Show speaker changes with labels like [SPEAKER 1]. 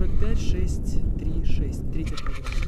[SPEAKER 1] 45, 6, 3, 6. Третья программа.